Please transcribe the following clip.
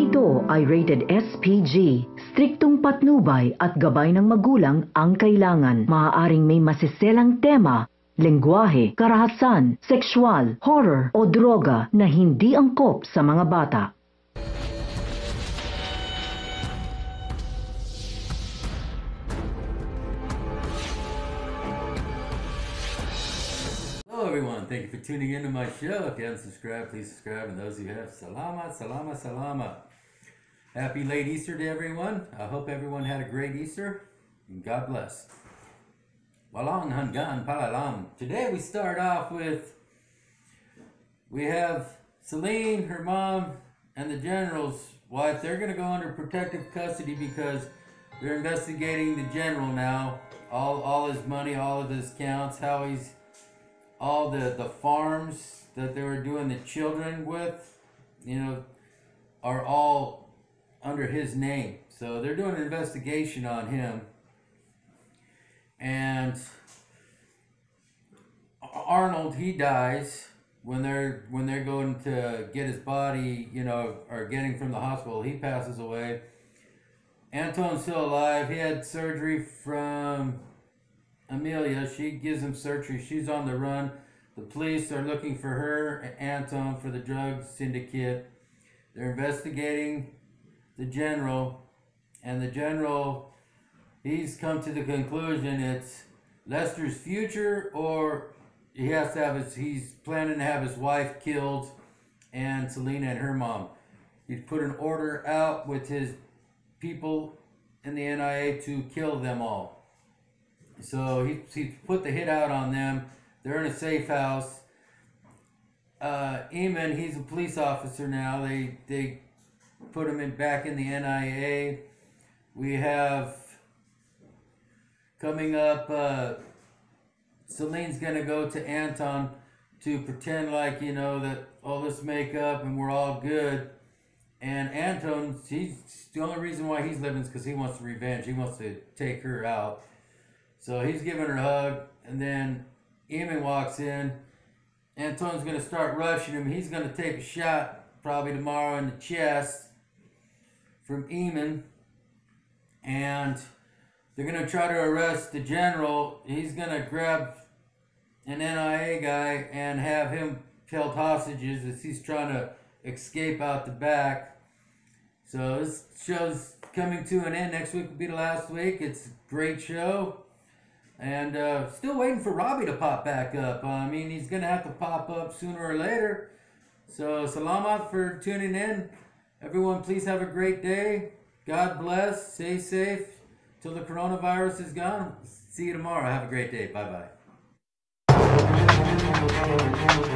ito ay rated SPG. Striktong patnubay at gabay ng magulang ang kailangan. Maaaring may masiselang tema, lengguwahe, karahasan, sexual, horror o droga na hindi angkop sa mga bata. Everyone. Thank you for tuning into my show. If you haven't subscribed, please subscribe. And those who have, salama, salama, salama. Happy late Easter to everyone. I hope everyone had a great Easter. And God bless. Walang Hanggang Paalam. Today we start off with we have Celine, her mom, and the general's wife. They're going to go under protective custody because they're investigating the general now. All, all his money, all of his accounts, how he's all the the farms that they were doing the children with, you know, are all under his name. So they're doing an investigation on him. And Arnold, he dies when they're when they're going to get his body, you know, or getting from the hospital. He passes away. Anton's still alive. He had surgery from Amelia, she gives him surgery. She's on the run. The police are looking for her and Anton for the drug syndicate. They're investigating the general, and the general, he's come to the conclusion it's Lester's future, or he has to have his. He's planning to have his wife killed, and Selena and her mom. He's put an order out with his people in the NIA to kill them all. So he, he put the hit out on them. They're in a safe house. Uh, Emman, he's a police officer now. They they put him in back in the NIA. We have coming up. Uh, Celine's gonna go to Anton to pretend like you know that all this makeup and we're all good. And Anton, he's the only reason why he's living is because he wants revenge. He wants to take her out. So he's giving her a hug, and then Emman walks in. Anton's gonna start rushing him. He's gonna take a shot probably tomorrow in the chest from Emman, and they're gonna try to arrest the general. He's gonna grab an NIA guy and have him held hostages as he's trying to escape out the back. So this show's coming to an end. Next week will be the last week. It's a great show. And uh, still waiting for Robbie to pop back up. I mean, he's going to have to pop up sooner or later. So, salamat for tuning in. Everyone, please have a great day. God bless. Stay safe till the coronavirus is gone. See you tomorrow. Have a great day. Bye bye.